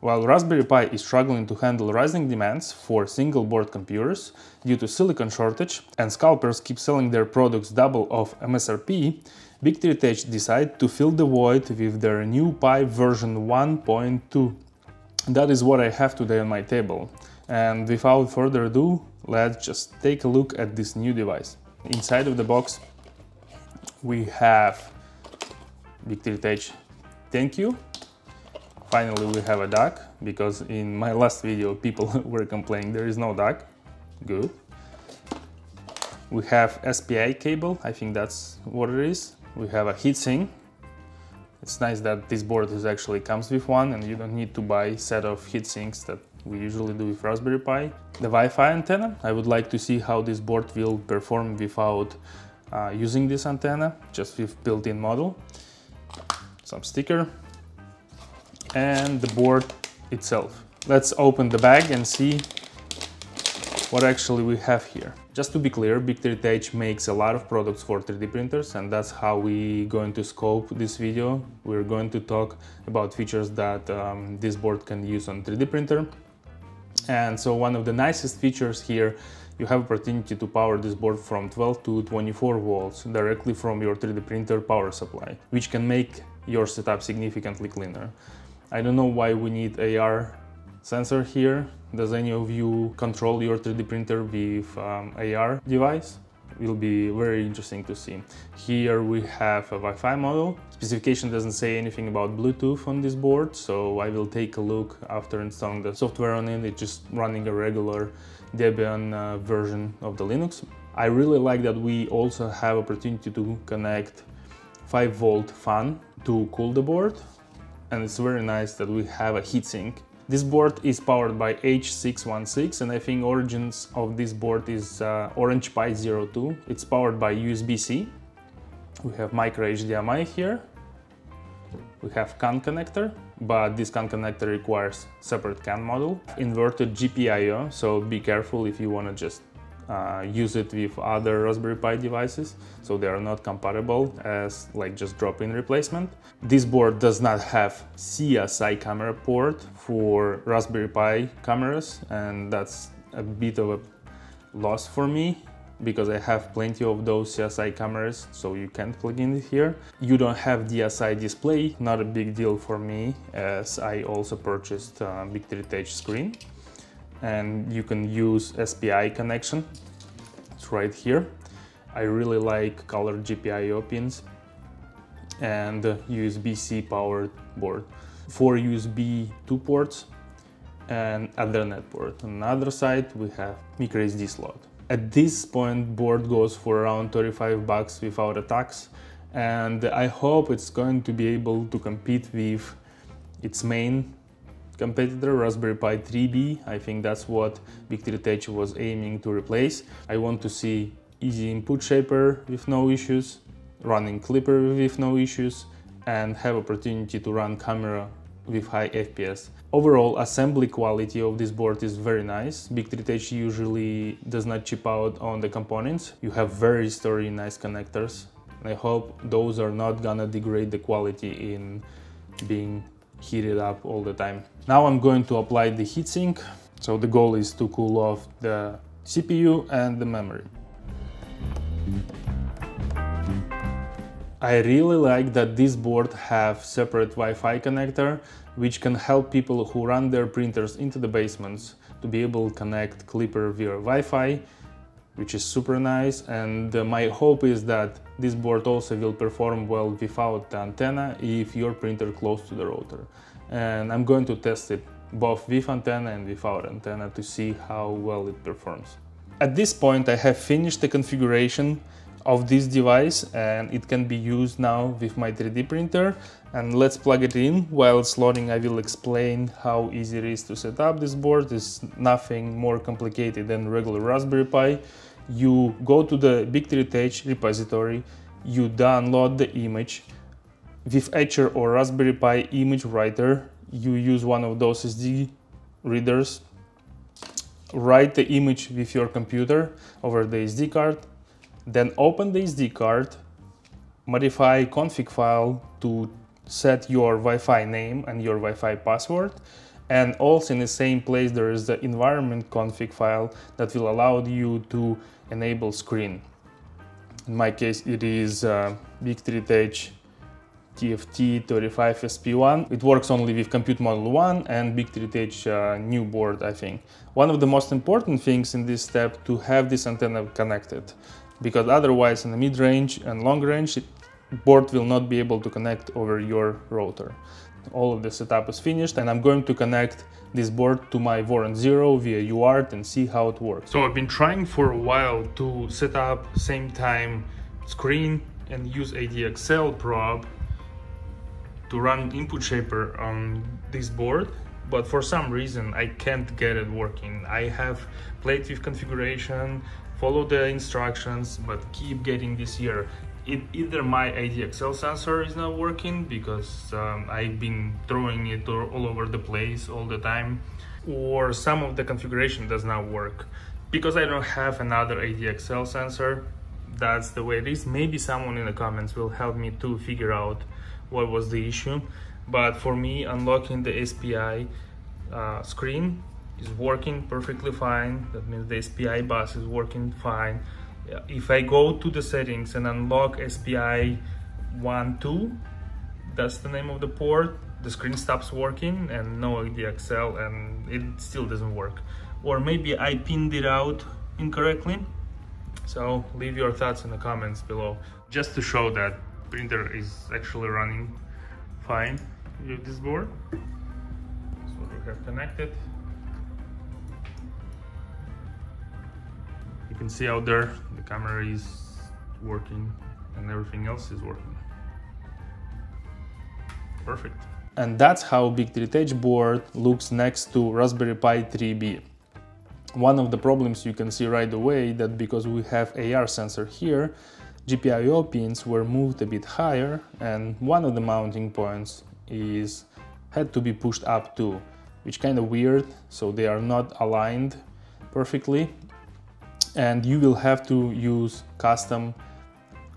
While Raspberry Pi is struggling to handle rising demands for single board computers due to silicon shortage and scalpers keep selling their products double of MSRP, BIGTREETECH decided to fill the void with their new Pi version 1.2. That is what I have today on my table. And without further ado, let's just take a look at this new device. Inside of the box, we have BIGTREETECH Thank You Finally we have a dock, because in my last video people were complaining there is no dock. Good. We have SPI cable, I think that's what it is. We have a heatsink. It's nice that this board is actually comes with one and you don't need to buy set of heatsinks that we usually do with Raspberry Pi. The Wi-Fi antenna, I would like to see how this board will perform without uh, using this antenna, just with built-in model. Some sticker, and the board itself. Let's open the bag and see what actually we have here. Just to be clear, BIGTREETECH makes a lot of products for 3D printers and that's how we going to scope this video. We're going to talk about features that um, this board can use on 3D printer. And so one of the nicest features here, you have opportunity to power this board from 12 to 24 volts directly from your 3D printer power supply, which can make your setup significantly cleaner. I don't know why we need AR sensor here. Does any of you control your 3D printer with um, AR device? It will be very interesting to see. Here we have a Wi-Fi model. Specification doesn't say anything about Bluetooth on this board, so I will take a look after installing the software on it. It's just running a regular Debian uh, version of the Linux. I really like that we also have opportunity to connect 5 volt fan to cool the board and it's very nice that we have a heatsink. This board is powered by H616 and I think origins of this board is uh, Orange Pi 02. It's powered by USB-C. We have micro HDMI here. We have CAN connector, but this CAN connector requires separate CAN module. Inverted GPIO, so be careful if you want to just uh, use it with other Raspberry Pi devices, so they are not compatible as like just drop-in replacement. This board does not have CSI camera port for Raspberry Pi cameras, and that's a bit of a loss for me because I have plenty of those CSI cameras, so you can't plug in it here. You don't have DSI display, not a big deal for me, as I also purchased a BIGTREETECH screen and you can use SPI connection. It's right here. I really like colored GPIO pins and USB-C powered board. Four USB 2 ports and Ethernet port. On the other side we have microSD slot. At this point board goes for around 35 bucks without a tax and I hope it's going to be able to compete with its main competitor, Raspberry Pi 3B. I think that's what BIGTREETECH was aiming to replace. I want to see easy input shaper with no issues, running Klipper with no issues, and have opportunity to run camera with high FPS. Overall assembly quality of this board is very nice. BIGTREETECH usually does not chip out on the components. You have very sturdy nice connectors. I hope those are not gonna degrade the quality in being heated up all the time. Now I'm going to apply the heatsink. So the goal is to cool off the CPU and the memory. I really like that this board have separate Wi-Fi connector, which can help people who run their printers into the basements to be able to connect Klipper via Wi-Fi which is super nice and uh, my hope is that this board also will perform well without the antenna if your printer close to the router and I'm going to test it both with antenna and without antenna to see how well it performs. At this point I have finished the configuration of this device and it can be used now with my 3D printer and let's plug it in. While it's loading I will explain how easy it is to set up this board. It's nothing more complicated than regular Raspberry Pi you go to the BIGTREETECH repository, you download the image. With Etcher or Raspberry Pi image writer, you use one of those SD readers, write the image with your computer over the SD card, then open the SD card, modify config file to set your Wi-Fi name and your Wi-Fi password, And also in the same place there is the environment config file that will allow you to enable screen. In my case it is uh, BIGTREETECH TFT35SP1. It works only with Compute Model 1 and BIGTREETECH uh, new board, I think. One of the most important things in this step to have this antenna connected, because otherwise in the mid-range and long range, board will not be able to connect over your router. All of the setup is finished and I'm going to connect this board to my Voron Zero via UART and see how it works. So I've been trying for a while to set up same time screen and use ADXL probe to run input shaper on this board but for some reason I can't get it working. I have played with configuration, follow the instructions, but keep getting this error. It, either my ADXL sensor is not working because um, I've been throwing it all over the place all the time, or some of the configuration does not work. Because I don't have another ADXL sensor, that's the way it is. Maybe someone in the comments will help me to figure out what was the issue. But for me unlocking the SPI uh, screen is working perfectly fine. That means the SPI bus is working fine. If I go to the settings and unlock SPI 1 2 that's the name of the port the screen stops working and no ADXL and it still doesn't work. Or maybe I pinned it out incorrectly. So leave your thoughts in the comments below just to show that printer is actually running fine with this board. So we have connected. You can see out there the camera is working and everything else is working. Perfect. And that's how BIGTREETECH board looks next to Raspberry Pi 3B. One of the problems you can see right away that because we have AR sensor here, GPIO pins were moved a bit higher and one of the mounting points is had to be pushed up too, which kind of weird, so they are not aligned perfectly. And you will have to use custom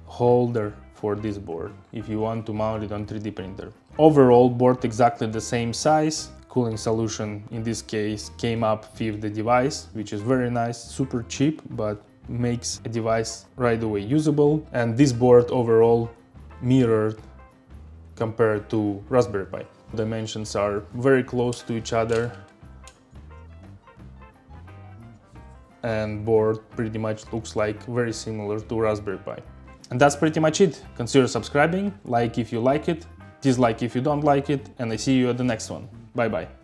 holder for this board if you want to mount it on 3D printer. Overall, board exactly the same size, cooling solution in this case came up with the device, which is very nice, super cheap, but makes a device right away usable and this board overall mirrored compared to Raspberry Pi. Dimensions are very close to each other and board pretty much looks like very similar to Raspberry Pi. And that's pretty much it. Consider subscribing, like if you like it, dislike if you don't like it, and I see you at the next one. Bye bye.